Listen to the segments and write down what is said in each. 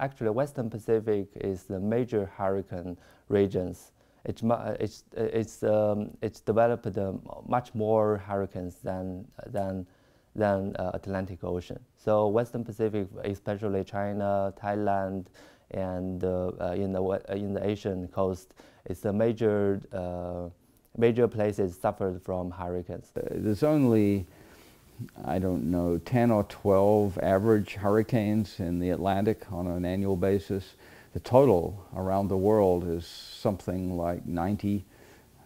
actually Western Pacific is the major hurricane regions. It's, it's, it's, um, it's developed uh, much more hurricanes than, than, than uh, Atlantic Ocean. So Western Pacific, especially China, Thailand, and uh, uh in, the, uh, in the Asian coast, it's a major, uh, major places suffered from hurricanes. There's only I don't know, 10 or 12 average hurricanes in the Atlantic on an annual basis. The total around the world is something like 90,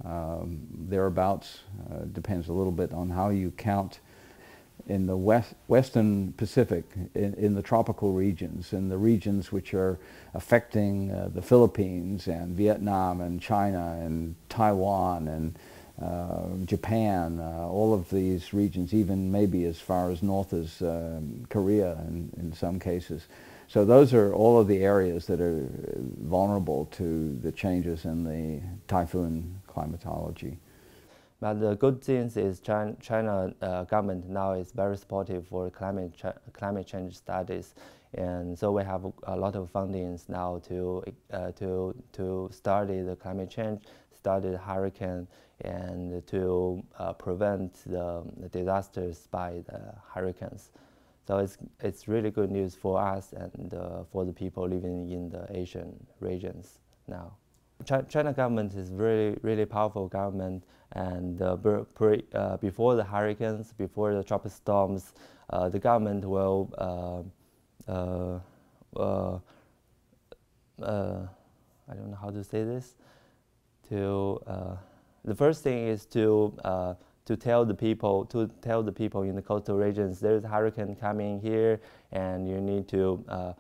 um, thereabouts. Uh, depends a little bit on how you count. In the west, western Pacific, in, in, the tropical regions, in the regions which are affecting uh, the Philippines and Vietnam and China and Taiwan and Japan, uh, all of these regions, even maybe as far as north as um, Korea in, in some cases. So those are all of the areas that are vulnerable to the changes in the typhoon climatology. But the good thing is China, China uh, government now is very supportive for climate, ch climate change studies. And so we have a lot of fundings now to, uh, to, to study the climate change, study the hurricane, and to uh, prevent the, the, disasters by the hurricanes. So it's, it's really good news for us and uh, for the people living in the Asian regions now. Ch China government is really, really powerful government and uh, uh before the hurricanes, before the tropical storms, uh, the government will uh, I don't know how to say this, to the first thing is to uh, to tell the people to tell the people in the coastal regions there's a hurricane coming here and you need to uh,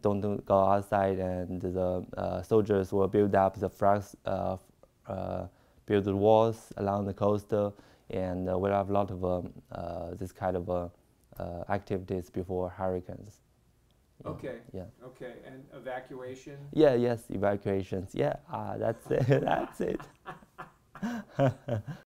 don't, don't go outside and the uh, soldiers will build up the flags uh, uh, build the walls along the coast and uh, we'll have a lot of um, this kind of activities before hurricanes. Okay. Yeah. Okay. And evacuation? Yeah. Yes. Evacuations. Yeah. Ah, that's it. that's it.